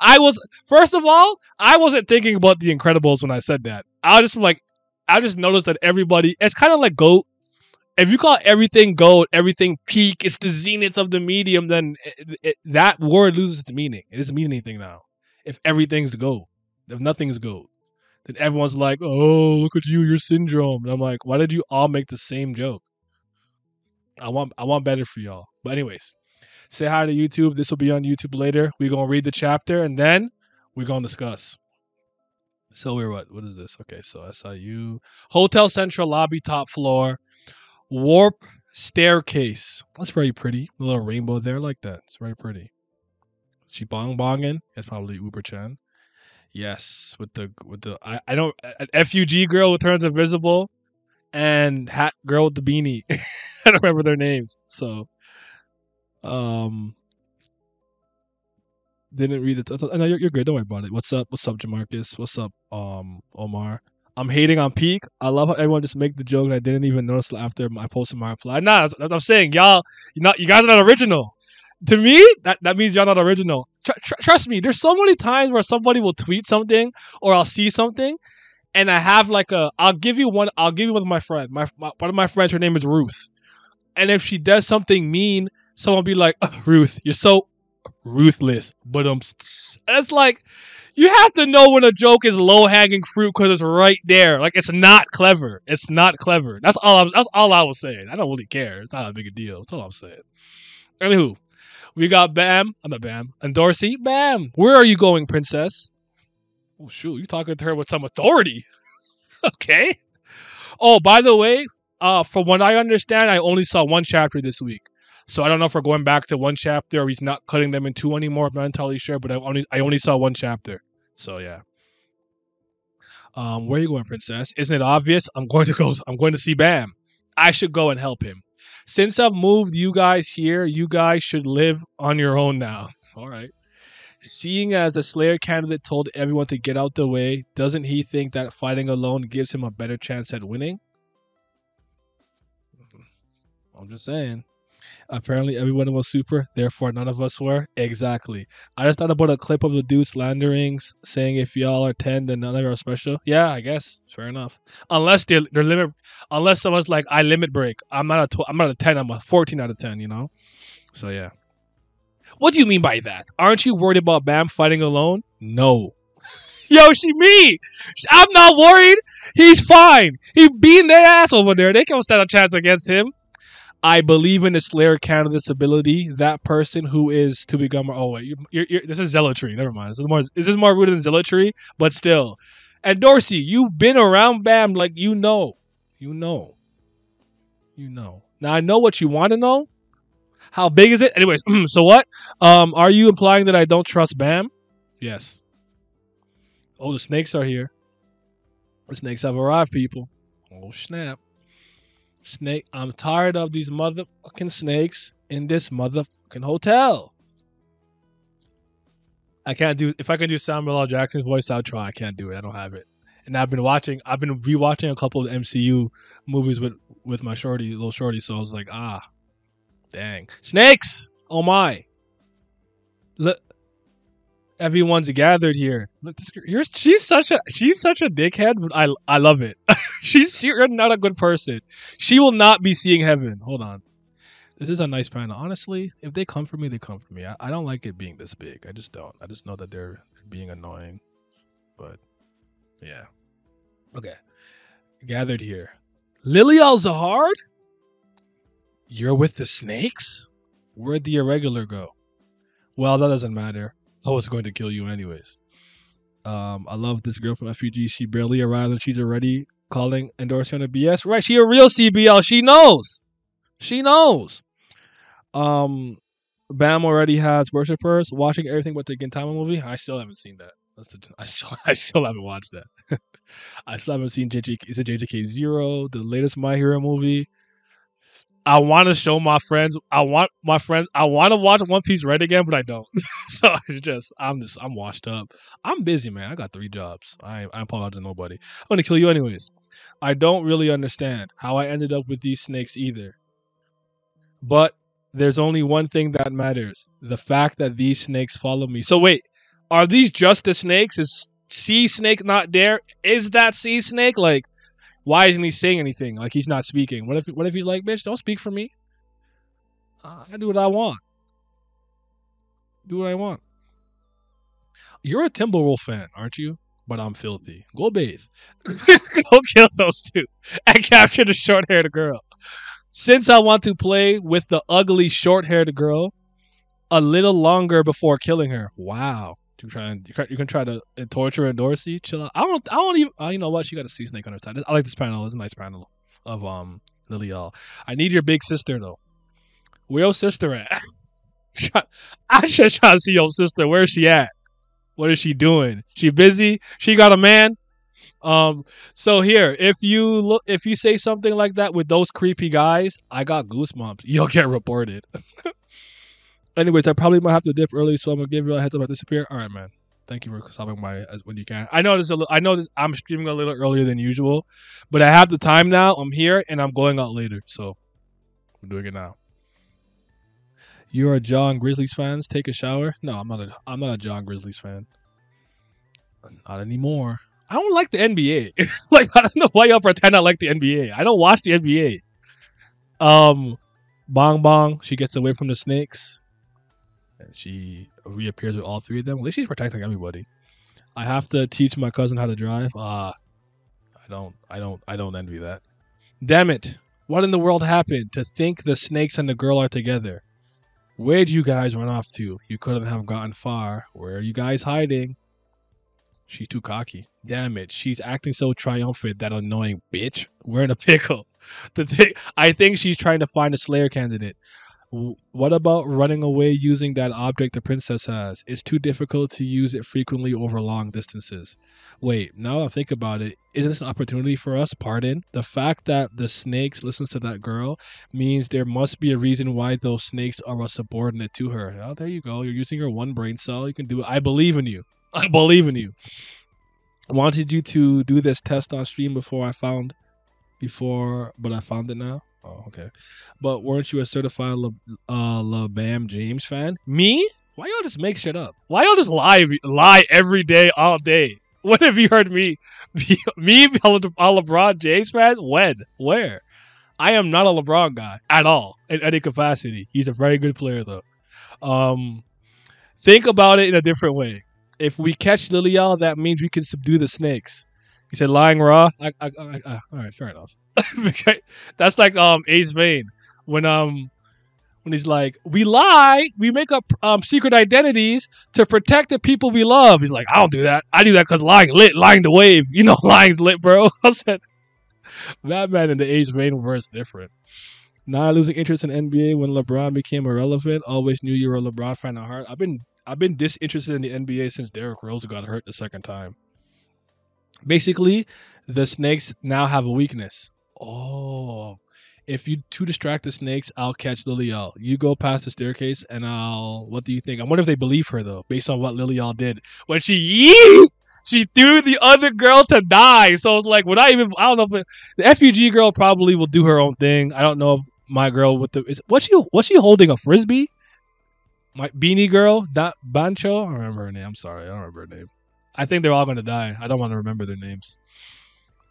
I was first of all, I wasn't thinking about the Incredibles when I said that. I just like, I just noticed that everybody. It's kind of like goat. If you call everything goat, everything peak, it's the zenith of the medium. Then it, it, that word loses its meaning. It doesn't mean anything now. If everything's goat, if nothing's goat, then everyone's like, "Oh, look at you, your syndrome." And I'm like, "Why did you all make the same joke?" I want, I want better for y'all. But anyways, say hi to YouTube. This will be on YouTube later. We're gonna read the chapter and then we're gonna discuss. So we're what? What is this? Okay, so SIU Hotel Central lobby top floor, warp staircase. That's very pretty. A little rainbow there, like that. It's very pretty. She bong bonging. That's probably Uber Chan. Yes, with the with the I, I don't FUG girl who turns invisible and hat girl with the beanie. I don't remember their names. So um didn't read it. I know you're, you're good. Don't worry about it. What's up? What's up, Jamarcus? What's up, um, Omar? I'm hating on Peak. I love how everyone just make the joke and I didn't even notice after I posted my reply. Nah, that's, that's what I'm saying. Y'all, you not you guys are not original. To me, that, that means y'all not original. Tr- tr- trust me, there's so many times where somebody will tweet something or I'll see something and I have like a I'll give you one I'll give you one with my friend. My, my one of my friends, her name is Ruth. And if she does something mean, someone be like, "Oh, Ruth, you're so ruthless. But um, it's like you have to know when a joke is low hanging fruit because it's right there. Like it's not clever. It's not clever. That's all. I, that's all I was saying. I don't really care. It's not a big deal. That's all I'm saying. Anywho, we got Bam. I'm a Bam Endorsi. Bam. Where are you going, Princess? Oh shoot, you talking to her with some authority? okay. Oh, by the way, uh, from what I understand, I only saw one chapter this week. So I don't know if we're going back to one chapter or he's not cutting them in two anymore. I'm not entirely sure, but I only I only saw one chapter. So yeah. Um, where are you going, princess? Isn't it obvious? I'm going to go. I'm going to see Bam. I should go and help him. Since I've moved you guys here, you guys should live on your own now. All right. Seeing as the Slayer candidate told everyone to get out the way, doesn't he think that fighting alone gives him a better chance at winning? I'm just saying. Apparently, everyone was super, therefore, none of us were. Exactly. I just thought about a clip of the dude slandering, saying if y'all are 10, then none of you are special. Yeah, I guess. Fair enough. Unless they're, they're limit, unless someone's like, I limit break. I'm not a, tw- I'm not a 10, I'm a 14 out of 10, you know? So, yeah. What do you mean by that? Aren't you worried about Bam fighting alone? No. Yo, she me. I'm not worried. He's fine. He beating their ass over there. They can't stand a chance against him. I believe in the Slayer candidate's ability. That person who is to become. Oh wait, you're, you're, this is zealotry. Never mind. This is more. This is more rooted in zealotry, but still. Endorsi, you've been around Bam, like you know, you know, you know. Now I know what you want to know. How big is it? Anyways, so what? Um, are you implying that I don't trust Bam? Yes. Oh, the snakes are here. The snakes have arrived, people. Oh snap. Snake, I'm tired of these motherfucking snakes in this motherfucking hotel. I can't do if I can do Samuel L. Jackson's voice, I'll try. I can't do it. I don't have it. And I've been watching I've been rewatching a couple of MCU movies with with my shorty, little shorty, so I was like, ah, dang. Snakes! Oh my. Look everyone's gathered here. Look, this, you're, she's such a she's such a dickhead, but I I love it. she's you're not a good person. She will not be seeing heaven. Hold on. This is a nice panel. Honestly, if they come for me, they come for me. I, I don't like it being this big. I just don't. I just know that they're being annoying. But yeah. Okay. Gathered here. Lilial Zahard? You're with the snakes? Where'd the irregular go? Well, that doesn't matter. I was going to kill you anyways. Um, I love this girl from FUG. She barely arrived and she's already calling endorsing the BS. Right, she a real CBL. She knows. She knows. Um, Bam already has worshippers watching everything but the Gintama movie. I still haven't seen that. The, I still I still haven't watched that. I still haven't seen JJ. Is it JJK Zero, the latest My Hero movie? I want to show my friends. I want my friends. I want to watch One Piece Red again, but I don't. so it's just I'm just I'm washed up. I'm busy, man. I got three jobs. I I apologize to nobody. I'm gonna kill you anyways. I don't really understand how I ended up with these snakes either. But there's only one thing that matters: the fact that these snakes follow me. So wait, Are these just the snakes? Is sea snake not there? Is that sea snake? Like, why isn't he saying anything? Like he's not speaking. What if what if he's like, bitch, don't speak for me. Uh, I do what I want. Do what I want. You're a Timberwolf fan, aren't you? But I'm filthy. Go bathe. Go kill those two and capture the short haired girl. Since I want to play with the ugly short haired girl a little longer before killing her. Wow. You you can try to torture Endorsi. Chill out. I don't I don't even uh, you know what? She got a sea snake on her side. I like this panel. It's a nice panel of um Lilial. I need your big sister though. Where your sister at? I just trying to see your sister. Where's she at? What is she doing? She busy? She got a man? Um, so here, if you look, if you say something like that with those creepy guys, I got goosebumps. You'll get reported. Anyways, I probably might have to dip early, so I'm gonna give you a heads up. I disappear. All right, man. Thank you for stopping by as when you can. I know this. A I know this, I'm streaming a little earlier than usual, but I have the time now. I'm here and I'm going out later, so I'm doing it now. You're a John Grizzlies fans. Take a shower. No, I'm not a. I'm not a John Grizzlies fan. Not anymore. I don't like the NBA. like I don't know why y'all pretend I like the NBA. I don't watch the NBA. Um, Bong Bong. She gets away from the snakes, and she reappears with all three of them. At least she's protecting everybody. I have to teach my cousin how to drive. Uh, I don't. I don't. I don't envy that. Damn it! What in the world happened to think the snakes and the girl are together? Where'd you guys run off to? You couldn't have gotten far. Where are you guys hiding? She's too cocky. Damn it. She's acting so triumphant, that annoying bitch. We're in a pickle. The thing, I think she's trying to find a Slayer candidate. What about running away using that object the princess has? It's too difficult to use it frequently over long distances. Wait, now I think about it, isn't this an opportunity for us? Pardon? The fact that the snakes listens to that girl means there must be a reason why those snakes are a subordinate to her. Oh, there you go. You're using your one brain cell. You can do it. I believe in you. I believe in you. I wanted you to do this test on stream before I found before, but I found it now. Oh, okay. But weren't you a certified La, uh, La Bam James fan? Me? Why y'all just make shit up? Why y'all just lie lie every day, all day? When have you heard me me a LeBron James fan? When? Where? I am not a LeBron guy at all in any capacity. He's a very good player though. Um, think about it in a different way. If we catch Lilial, that means we can subdue the snakes. You said lying raw. I, I, I, all right, fair enough. That's like um Ace Vane when um when he's like, we lie, we make up um, secret identities to protect the people we love. He's like, I don't do that. I do that because lying lit, lying the wave. You know, lying's lit, bro. I said, Batman and the Ace Vane verse different. Now losing interest in NBA when LeBron became irrelevant. Always knew you were a LeBron fan at heart. I've been I've been disinterested in the NBA since Derrick Rose got hurt the second time. Basically, the snakes now have a weakness. Oh, if you to distract the snakes, I'll catch Lilial. You go past the staircase, and I'll. What do you think? I wonder if they believe her though, based on what Lilial did when she yeet, she threw the other girl to die. So it's like, would I even? I don't know. If the FUG girl probably will do her own thing. I don't know if my girl with the is what she was she holding a frisbee? My beanie girl, that Bancho. I remember her name. I'm sorry, I don't remember her name. I think they're all gonna die. I don't want to remember their names.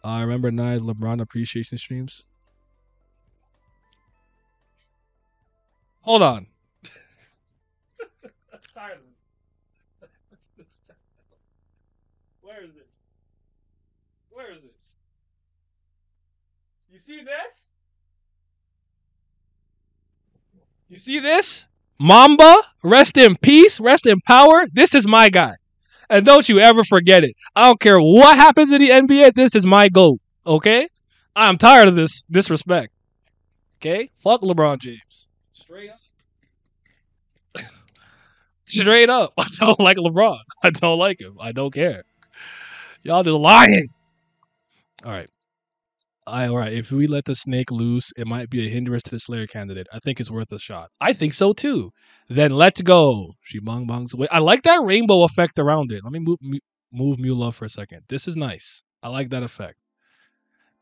I uh, remember nine LeBron appreciation streams. Hold on. Where is it? Where is it? You see this? You see this? Mamba, rest in peace, rest in power. This is my guy. And don't you ever forget it. I don't care what happens in the NBA. This is my GOAT. Okay? I'm tired of this disrespect. Okay? Fuck LeBron James. Straight up. Straight up. I don't like LeBron. I don't like him. I don't care. Y'all just lying. All right. All right. If we let the snake loose, it might be a hindrance to the Slayer candidate. I think it's worth a shot. I think so too. Then let's go. She bong bongs away. I like that rainbow effect around it. Let me move move Mew Love for a second. This is nice. I like that effect.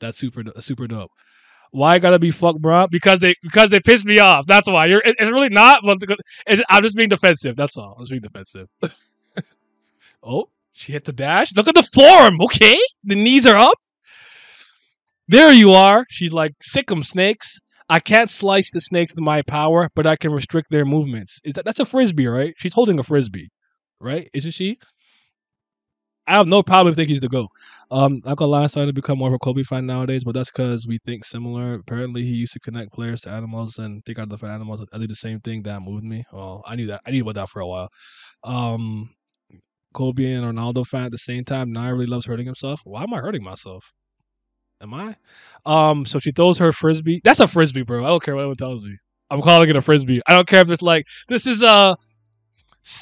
That's super super dope. Why gotta be fuck bro? Because they because they pissed me off. That's why. You're it's really not. But I'm just being defensive. That's all. I'm just being defensive. Oh, she hit the dash. Look at the form. Okay, the knees are up. There you are. She's like, sick sick 'em snakes. I can't slice the snakes with my power, but I can restrict their movements. Is that that's a frisbee, right? She's holding a frisbee, right? Isn't she? I have no problem thinking he's the GOAT. Um, gonna lie, I'm starting to become more of a Kobe fan nowadays, but that's because we think similar. Apparently, he used to connect players to animals and think out the for animals. I do the same thing. That moved me. Well, I knew that. I knew about that for a while. Um, Kobe and Ronaldo fan at the same time. Now I really loves hurting himself. Why am I hurting myself? Am I? Um, so she throws her frisbee. That's a frisbee, bro. I don't care what anyone tells me. I'm calling it a frisbee. I don't care if it's like this is a,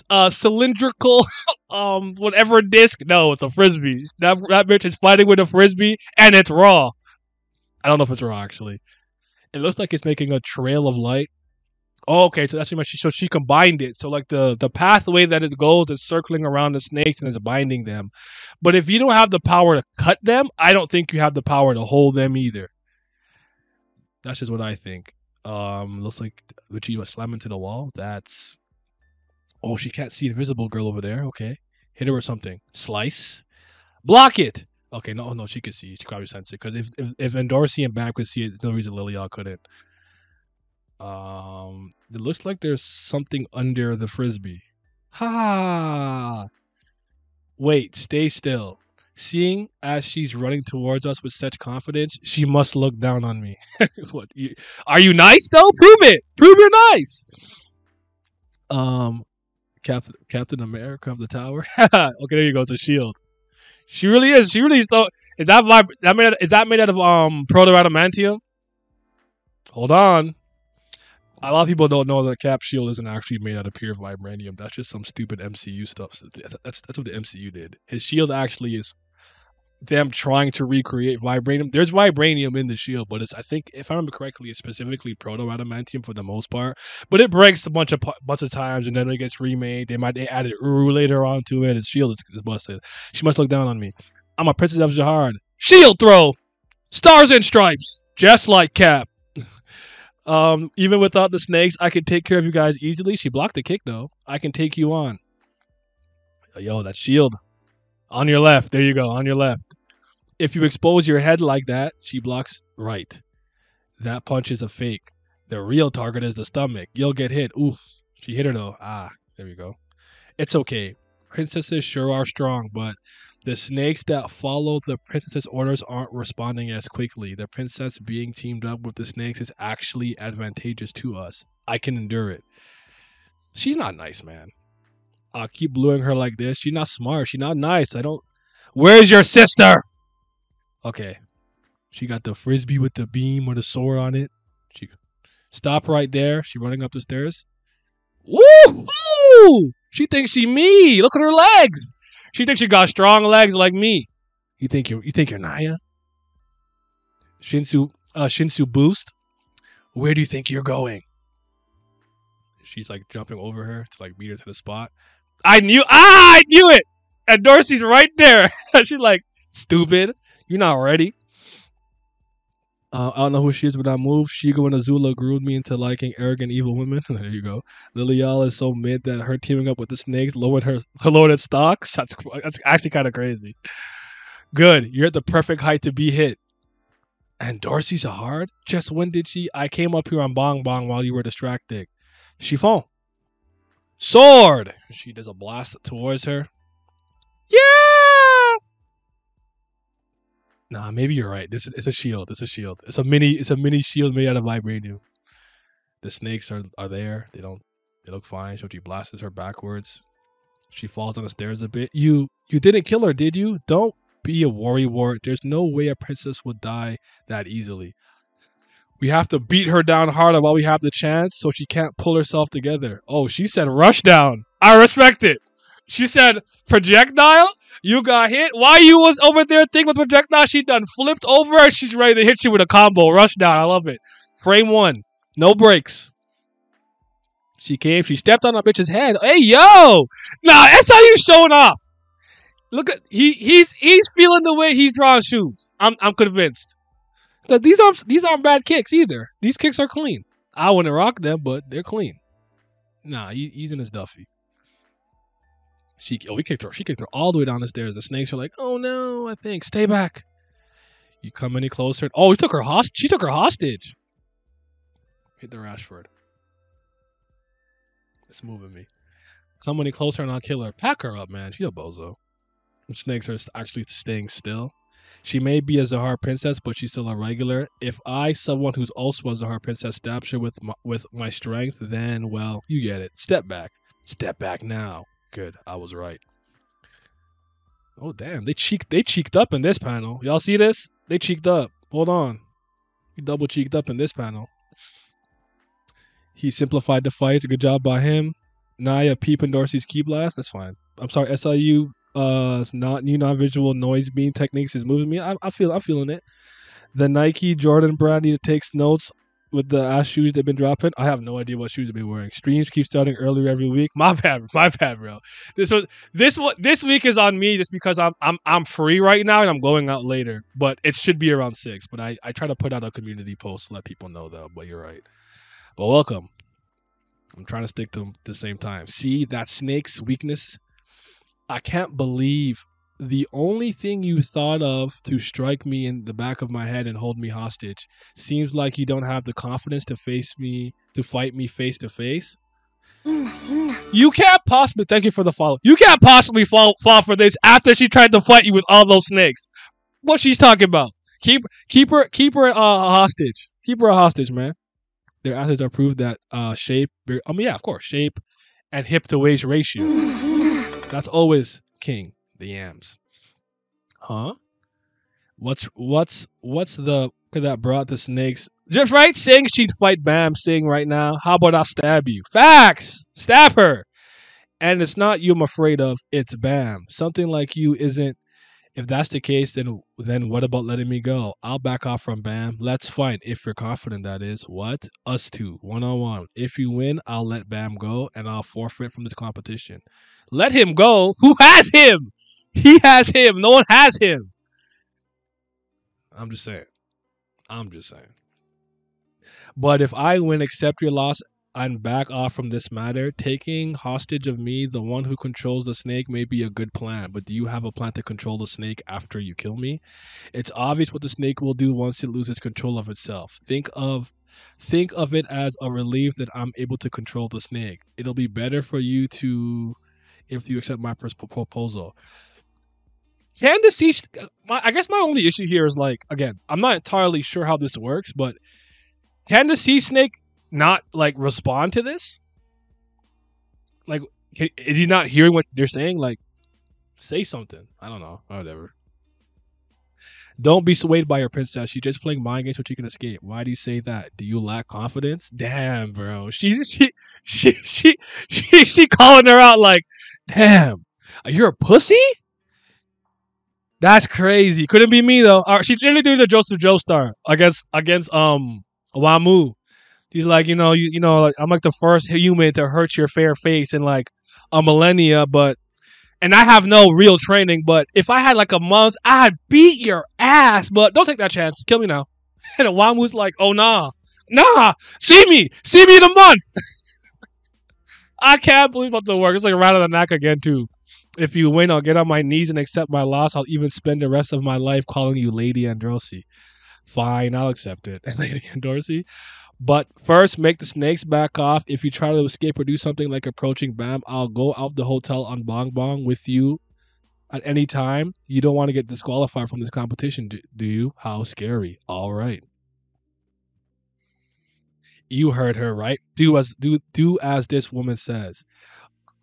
a cylindrical, um, whatever disc. No, it's a frisbee. That that bitch is fighting with a frisbee, and it's raw. I don't know if it's raw actually. It looks like it's making a trail of light. Oh, okay, so that's pretty much so she combined it. So like the the pathway that it goes is circling around the snakes and is binding them. But if you don't have the power to cut them, I don't think you have the power to hold them either. That's just what I think. Um, looks like Richie was slamming to the wall. That's oh, she can't see invisible girl over there. Okay, hit her with something. Slice, block it. Okay, no, no, she could see. She probably sense it because if if if Endorsi and Bam could see it, there's no reason Lilial couldn't. Um, it looks like there's something under the frisbee. Ha! Wait, stay still. Seeing as she's running towards us with such confidence, she must look down on me. what? You, are you nice though? Prove it. Prove you're nice. Um, Captain Captain America of the Tower. okay, there you go. It's a shield. She really is. She really is. So, is that vib- that made? Out, is that made out of um proto adamantium? Hold on. A lot of people don't know that Cap Shield isn't actually made out of pure vibranium. That's just some stupid MCU stuff. That's that's what the MCU did. His shield actually is them trying to recreate vibranium. There's vibranium in the shield, but it's I think if I remember correctly, it's specifically proto adamantium for the most part. But it breaks a bunch of bunch of times, and then it gets remade. They might they added Uru later on to it. His shield is, is busted. She must look down on me. I'm a princess of Zahard. Shield throw, stars and stripes, just like Cap. Um, even without the snakes, I could take care of you guys easily. She blocked the kick though. I can take you on. Yo, that shield. On your left. There you go. On your left. If you expose your head like that, she blocks right. That punch is a fake. The real target is the stomach. You'll get hit. Oof. She hit her though. Ah, there you go. It's okay. Princesses sure are strong, but the snakes that follow the princess's orders aren't responding as quickly. The princess being teamed up with the snakes is actually advantageous to us. I can endure it. She's not nice, man. I'll keep bluing her like this. She's not smart. She's not nice. I don't. Where's your sister? Okay. She got the frisbee with the beam or the sword on it. She stop right there. She running up the stairs. Woo! She thinks she me. Look at her legs. She thinks she got strong legs like me. You think you're you think you're Naya? Shinsu uh Shinsu boost. Where do you think you're going? She's like jumping over her to like beat her to the spot. I knew ah I knew it! Endorsi's right there. She's like, stupid. You're not ready. Uh, I don't know who she is, but I moved. Shego and Azula groomed me into liking arrogant, evil women. there you go. Lilial is so mid that her teaming up with the snakes lowered her lowered stocks. That's that's actually kind of crazy. Good, you're at the perfect height to be hit. Endorsi's a hard. Just when did she? I came up here on Bong Bong while you were distracted. Chiffon. Sword. She does a blast towards her. Yeah. Nah, maybe you're right. This is it's a shield. It's a shield. It's a mini. It's a mini shield made out of vibranium. The snakes are are there. They don't. They look fine. Shoji blasts her backwards. She falls down the stairs a bit. You you didn't kill her, did you? Don't be a worry wart. There's no way a princess would die that easily. We have to beat her down harder while we have the chance, so she can't pull herself together. Oh, she said rush down. I respect it. She said projectile. You got hit. Why you was over there thinking with projectile? She done flipped over and she's ready to hit you with a combo. Rush down. I love it. Frame one. No breaks. She came. She stepped on that bitch's head. Hey yo, nah, that's how you showing off. Look at he he's he's feeling the way he's drawing shoes. I'm I'm convinced. Cause these aren't these aren't bad kicks either. These kicks are clean. I wouldn't rock them, but they're clean. Nah, he, he's in his Duffy. She oh, we kicked her. She kicked her all the way down the stairs. The snakes are like, oh no, I think stay back. You come any closer? Oh, he took her hostage. She took her hostage. Hit the Rashford. It's moving me. Come any closer and I'll kill her. Pack her up, man. She a bozo. The snakes are actually staying still. She may be a Zahard princess, but she's still a regular. If I, someone who's also a Zahard princess, stabs her with my, with my strength, then well, you get it. Step back. Step back now. Good. I was right. Oh damn, they cheeked they cheeked up in this panel. Y'all see this? They cheeked up. Hold on. He double cheeked up in this panel. He simplified the fights. Good job by him. Naya Peep and Dorsey's key blast. That's fine. I'm sorry, SLU uh not new non-visual noise beam techniques is moving me. I, I feel I'm feeling it. The Nike Jordan brand need to take notes with the ass shoes they've been dropping. I have no idea what shoes they've been wearing. Streams keep starting earlier every week. My bad, my bad, bro. This was this this week is on me just because I'm I'm I'm free right now and I'm going out later. But it should be around six. But I I try to put out a community post to let people know though. But you're right. But welcome. I'm trying to stick to the same time. See that snake's weakness I can't believe the only thing you thought of to strike me in the back of my head and hold me hostage seems like you don't have the confidence to face me to fight me face to face. You can't possibly thank you for the follow. You can't possibly fall fall for this after she tried to fight you with all those snakes. What she's talking about? Keep keep her keep her uh, hostage. Keep her a hostage, man. Their assets are proved that uh shape. I mean, yeah, of course, shape and hip to waist ratio. That's always king. The yams. Huh? What's what's what's the that brought the snakes? Just right, saying she'd fight Bam, saying right now. How about I stab you? Facts. Stab her. And it's not you I'm afraid of. It's Bam. Something like you isn't. If that's the case, then then what about letting me go? I'll back off from Bam. Let's fight if you're confident. That is what us two one on one. If you win, I'll let Bam go and I'll forfeit from this competition. Let him go. Who has him? He has him. No one has him. I'm just saying. I'm just saying. But if I win, accept your loss and back off from this matter, taking hostage of me, the one who controls the snake, may be a good plan. But do you have a plan to control the snake after you kill me? It's obvious what the snake will do once it loses control of itself. Think of think of it as a relief that I'm able to control the snake. It'll be better for you to if you accept my first proposal. Sea? My, I guess my only issue here is like again, I'm not entirely sure how this works, but can the sea snake not like respond to this? Like, can, is he not hearing what they're saying? Like, say something. I don't know. Whatever. Don't be swayed by your princess. She's just playing mind games so she can escape. Why do you say that? Do you lack confidence? Damn, bro. She she she she she, she calling her out like, damn, you're a pussy. That's crazy. Couldn't be me though. Right, she's literally doing the Joseph Joestar against against um Wamuu. He's like, you know, you you know, like I'm like the first human to hurt your fair face in like a millennia, but and I have no real training, but if I had like a month, I'd beat your ass. But don't take that chance. Kill me now. And Wamuu's like, oh nah. Nah. See me. See me in a month. I can't believe about the work. It's like around the neck again too. If you win, I'll get on my knees and accept my loss. I'll even spend the rest of my life calling you Lady Androsi. Fine, I'll accept it. And Lady Androsi. But first, make the snakes back off. If you try to escape or do something like approaching Bam, I'll go out the hotel on Bong Bong with you at any time. You don't want to get disqualified from this competition, do, do you? How scary. All right. You heard her, right? Do as do do as this woman says.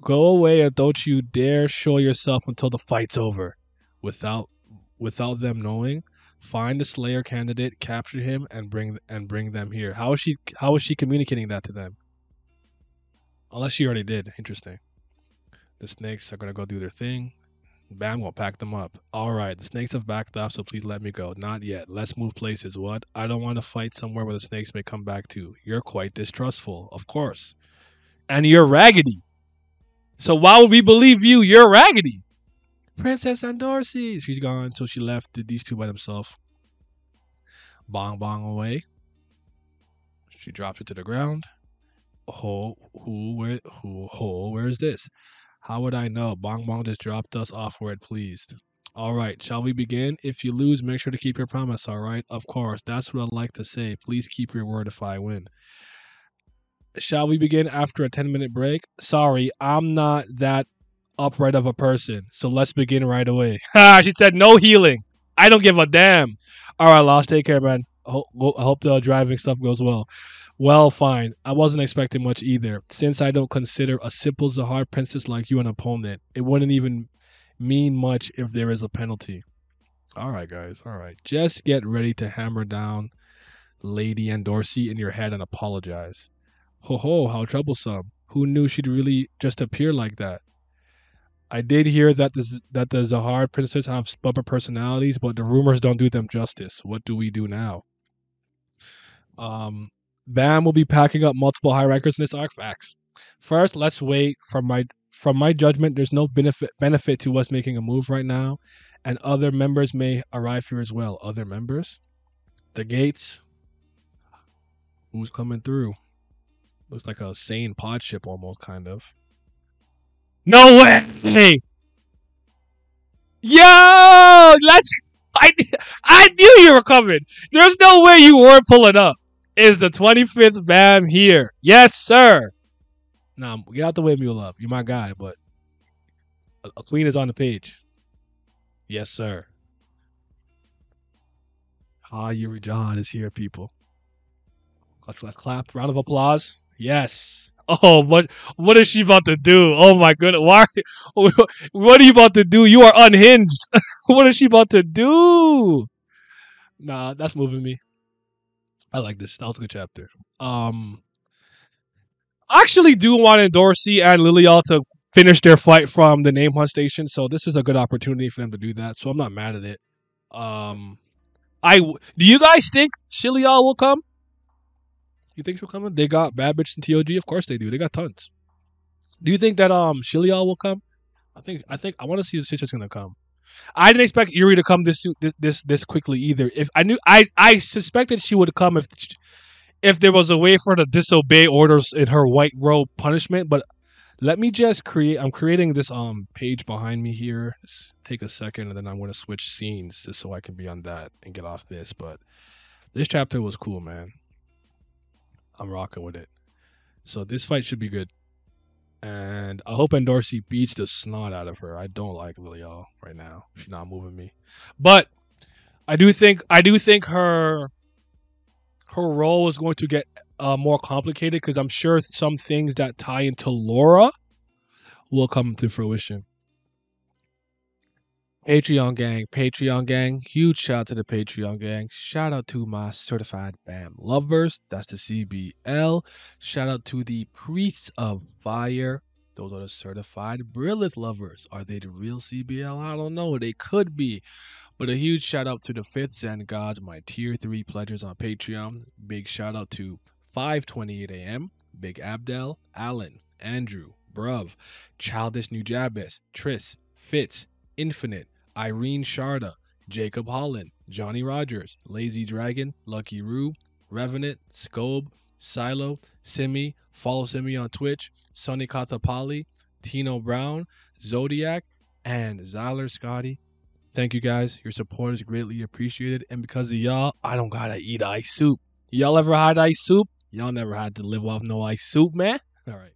Go away or don't you dare show yourself until the fight's over. Without without them knowing, find the Slayer candidate, capture him, and bring and bring them here. How is she? How is she communicating that to them? Unless she already did. Interesting. The snakes are gonna go do their thing. Bam will pack them up. All right, the snakes have backed up, so please let me go. Not yet. Let's move places. What? I don't want to fight somewhere where the snakes may come back to. You're quite distrustful, of course. And you're raggedy. So why would we believe you? You're raggedy. Princess Andorsi. She's gone, so she left these two by themselves. Bong bong away. She dropped it to the ground. Ho, who, where, who, ho, where is this? How would I know? Bong Bong just dropped us off where it pleased. All right, shall we begin? If you lose, make sure to keep your promise, all right? Of course, that's what I'd like to say. Please keep your word if I win. Shall we begin after a 10 minute break? Sorry, I'm not that upright of a person, so let's begin right away. She said no healing. I don't give a damn. All right, Lost, take care, man. I hope, the driving stuff goes well. Well, fine. I wasn't expecting much either. Since I don't consider a simple Zahard princess like you an opponent, it wouldn't even mean much if there is a penalty. All right, guys. All right. Just get ready to hammer down Lady Andorsey in your head and apologize. Ho ho, how troublesome. Who knew she'd really just appear like that? I did hear that the that the Zahard princess have stubborn personalities, but the rumors don't do them justice. What do we do now? Um, Bam will be packing up multiple high rankers in this arc. Facts. First, let's wait for my from my judgment. There's no benefit benefit to us making a move right now, and other members may arrive here as well. Other members, the gates. Who's coming through? Looks like a sane pod ship almost, kind of. No way! Yo, let's. I I knew you were coming. There's no way you weren't pulling up. Is the 25th BAM here? Yes, sir. Now nah, get out the way, Mule Up. You're my guy, but a, queen is on the page. Yes, sir. Ah, Yuri Jahad is here, people. Let's clap. Round of applause. Yes. Oh, what what is she about to do? Oh my goodness. Why what are you about to do? You are unhinged. what is she about to do? Nah, that's moving me. I like this. That was a good chapter. Um I actually do want Dorsey and Lilial to finish their flight from the name hunt station, so this is a good opportunity for them to do that. So I'm not mad at it. Um I do you guys think Shilial will come? You think she'll come in? They got Bad Bitch and TOG. Of course they do. They got tons. Do you think that um Shilial will come? I think I think I want to see if Sister's gonna come. I didn't expect Yuri to come this this this this quickly either. If I knew I I suspected she would come if if there was a way for her to disobey orders in her white robe punishment, but let me just create I'm creating this um page behind me here. Take a second and then I'm gonna switch scenes just so I can be on that and get off this. But this chapter was cool, man. I'm rocking with it. So this fight should be good. And I hope Andorsey beats the snot out of her. I don't like Lilial right now. She's not moving me. But I do think I do think her her role is going to get uh, more complicated because I'm sure some things that tie into Laura will come to fruition. Patreon gang, Patreon gang, huge shout out to the Patreon gang. Shout out to my certified BAM lovers, that's the CBL. Shout out to the Priests of Fire, those are the certified Brilith lovers. Are they the real CBL? I don't know, they could be. But a huge shout out to the Fifth Zen Gods, my tier 3 pledgers on Patreon. Big shout out to 528 AM, Big Abdel, Alan, Andrew, Bruv, Childish New Jabez, Tris, Fitz, Infinite, Irene Sharda, Jacob Holland, Johnny Rogers, Lazy Dragon, Lucky Roo, Revenant, Scobe, Silo, Simi, follow Simi on Twitch, Sonny Katapali, Tino Brown, Zodiac, and Zyler Scotty. Thank you guys. Your support is greatly appreciated. And because of y'all, I don't gotta eat ice soup. Y'all ever had ice soup? Y'all never had to live off no ice soup, man. All right.